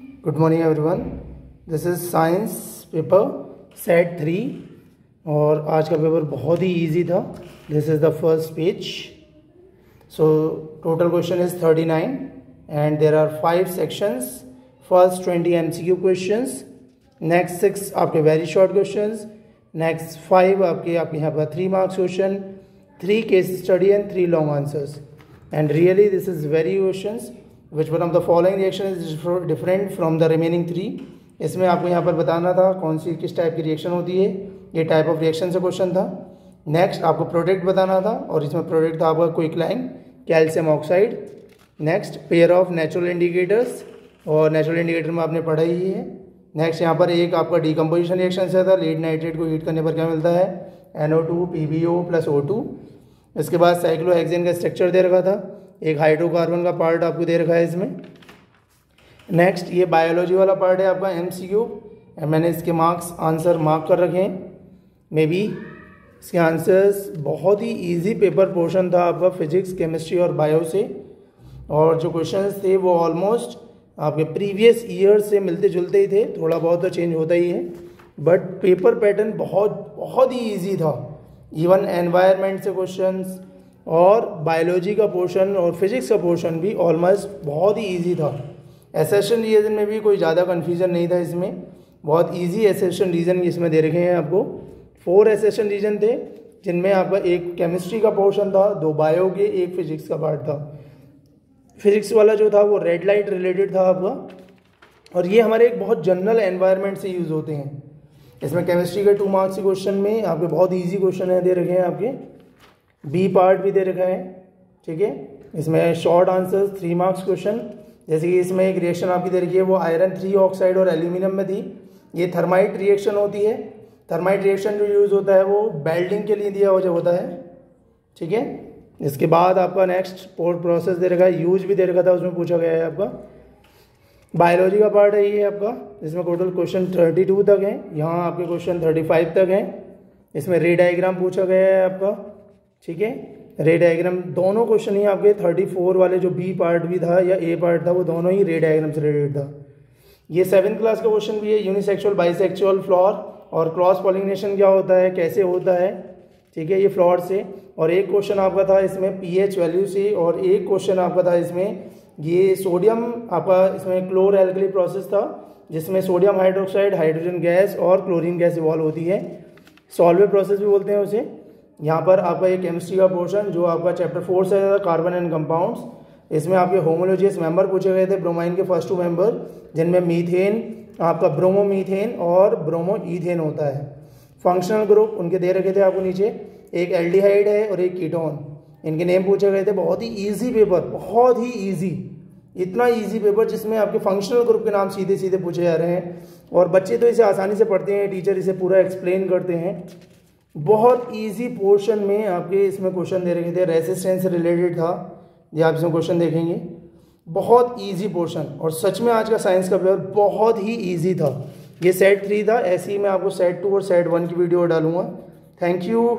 Good morning everyone this is science paper set three और आज का पेपर बहुत ही इजी था. This is the first page so total question is thirty nine and there are five sections first twenty M C Q question next six आपके very short question next five आपके आपके यहाँ पर three marks question three case study and three long answers and really this is very question which one of the following reaction is different from the remaining three इसमें आपको यहाँ पर बताना था कौन सी, किस टाइप की रिएक्शन होती है। ये टाइप ऑफ़ रिएक्शन से क्वेश्चन था। नेक्स्ट आपको प्रोडक्ट बताना था और इसमें प्रोडक्ट था आपका quicklime calcium oxide next pair of natural indicators और नेचुरल इंडिकेटर में आपने पढ़ा ही है। नेक्स्ट यहाँ पर एक आपका डिकम्पोजिशन रिएक्शन से था। लीड नाइट्रेट को हीट करने पर क्या मिलता है? N O two P B O plus O two इसके बाद साइक्लोहेक्सेन का स्ट्रक्चर दे रखा था। एक हाइड्रोकार्बन का पार्ट आपको दे रखा है इसमें। नेक्स्ट ये बायोलॉजी वाला पार्ट है आपका एम सी मैंने इसके मार्क्स आंसर मार्क कर रखे हैं। मे बी इसके आंसर्स बहुत ही इजी पेपर पोर्शन था आपका फिजिक्स केमिस्ट्री और बायो से। और जो क्वेश्चंस थे वो ऑलमोस्ट आपके प्रीवियस ईयर से मिलते जुलते ही थे, थोड़ा बहुत तो चेंज होता ही है। बट पेपर पैटर्न बहुत बहुत ही ईजी था। इवन एनवायरनमेंट से क्वेश्चंस और बायोलॉजी का पोर्शन और फिजिक्स का पोर्शन भी ऑलमोस्ट बहुत ही ईजी था। एसेशन रीजन में भी कोई ज़्यादा कन्फ्यूज़न नहीं था इसमें। बहुत ईजी एसेशन रीजन इसमें दे रखे हैं आपको। फोर एसेशन रीजन थे, जिनमें आपका एक केमिस्ट्री का पोर्शन था, दो बायो के, एक फिजिक्स का पार्ट था। फिजिक्स वाला जो था, वो रेड लाइट रिलेटेड था आपका। और ये हमारे एक बहुत जनरल एनवायरनमेंट से यूज़ होते हैं। इसमें केमिस्ट्री के टू मार्क्स के क्वेश्चन में आपके बहुत ईजी क्वेश्चन है, दे रखे हैं आपके। बी पार्ट भी दे रखा है, ठीक है? इसमें short answer three marks question जैसे कि इसमें एक रिएक्शन आपकी दे रखी है, वो आयरन थ्री ऑक्साइड और एल्यूमिनियम में थी। ये थर्माइट रिएक्शन होती है। थर्माइट रिएक्शन जो यूज़ होता है, वो बेल्डिंग के लिए दिया जो होता है, ठीक है? इसके बाद आपका नेक्स्ट पोर्ट प्रोसेस दे रखा है यूज़ भी दे रखा था, उसमें पूछा गया है आपका। बायोलॉजी का पार्ट है ये आपका इसमें टोटल क्वेश्चन थर्टी टू तक है, यहाँ आपके क्वेश्चन थर्टी फाइव तक हैं। इसमें रे डायग्राम पूछा गया है आपका। ठीक है? रे डायग्राम दोनों क्वेश्चन ही आपके थर्टी फोर वाले जो बी पार्ट भी था या ए पार्ट था, वो दोनों ही रे डायग्राम से रिलेटेड था। ये सेवन क्लास का क्वेश्चन भी है यूनिसेक्सुअल बाइसेक्सुअल फ्लॉर और क्रॉस पॉलिनेशन क्या होता है, कैसे होता है? ठीक है, ये फ्लॉर से। और एक क्वेश्चन आपका था इसमें पीएच वैल्यू से और एक क्वेश्चन आपका था इसमें ये सोडियम आपका इसमें क्लोर एल्कली प्रोसेस था, जिसमें सोडियम हाइड्रोक्साइड हाइड्रोजन गैस और क्लोरीन गैस इवॉल्व होती है। सॉल्वे प्रोसेस भी बोलते हैं उसे। यहाँ पर आपका ये केमिस्ट्री का पोर्शन जो आपका चैप्टर फोर से कार्बन एंड कंपाउंड्स इसमें आपके होमोलोजियस मेंबर पूछे गए थे ब्रोमाइन के फ़र्स्ट टू मेंबर जिनमें मीथेन आपका ब्रोमोमीथेन और ब्रोमो ईथेन होता है। फंक्शनल ग्रुप उनके दे रखे थे आपको नीचे, एक एल्डिहाइड है और एक कीटोन इनके नेम पूछे गए थे, बहुत ही ईजी पेपर बहुत ही ईजी इतना ईजी पेपर जिसमें आपके फंक्शनल ग्रुप के नाम सीधे सीधे पूछे जा रहे हैं। और बच्चे तो इसे आसानी से पढ़ते हैं टीचर इसे पूरा एक्सप्लेन करते हैं। बहुत इजी पोर्शन में आपके इसमें क्वेश्चन दे रखे थे रेसिस्टेंस से रिलेटेड था, ये आप इसमें क्वेश्चन देखेंगे। बहुत इजी पोर्शन और सच में आज का साइंस का पेपर बहुत ही इजी था। ये सेट थ्री था, ऐसे ही मैं आपको सेट टू और सेट वन की वीडियो डालूँगा। Thank you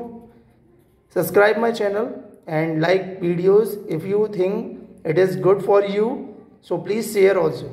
subscribe my channel and like videos if you think it is good for you so please share also